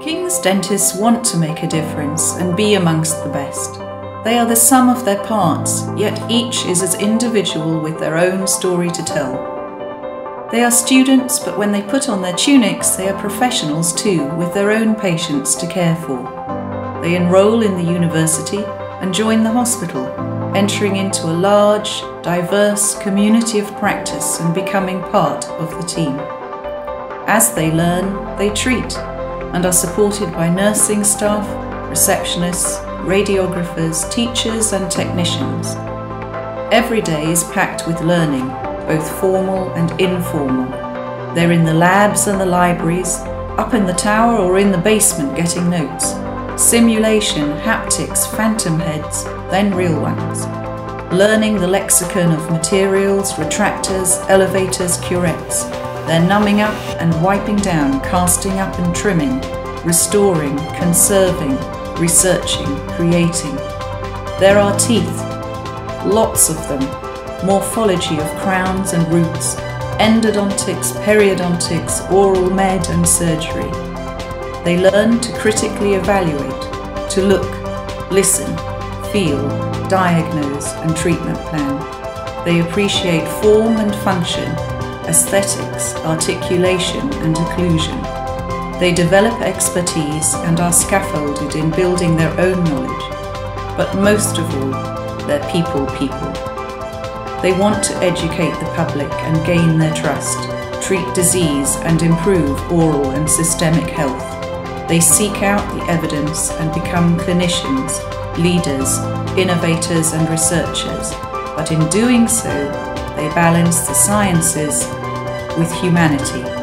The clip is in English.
King's dentists want to make a difference and be amongst the best. They are the sum of their parts, yet each is as individual with their own story to tell. They are students, but when they put on their tunics, they are professionals too, with their own patients to care for. They enroll in the university and join the hospital, entering into a large, diverse community of practice and becoming part of the team. As they learn, they treat and are supported by nursing staff, receptionists, radiographers, teachers, and technicians. Every day is packed with learning, both formal and informal. They're in the labs and the libraries, up in the tower or in the basement getting notes. Simulation, haptics, phantom heads, then real ones. Learning the lexicon of materials, retractors, elevators, curettes they're numbing up and wiping down, casting up and trimming, restoring, conserving, researching, creating. There are teeth, lots of them, morphology of crowns and roots, endodontics, periodontics, oral med and surgery. They learn to critically evaluate, to look, listen, feel, diagnose and treatment plan. They appreciate form and function aesthetics, articulation, and occlusion. They develop expertise and are scaffolded in building their own knowledge, but most of all, they're people people. They want to educate the public and gain their trust, treat disease and improve oral and systemic health. They seek out the evidence and become clinicians, leaders, innovators, and researchers, but in doing so, they balance the sciences with humanity.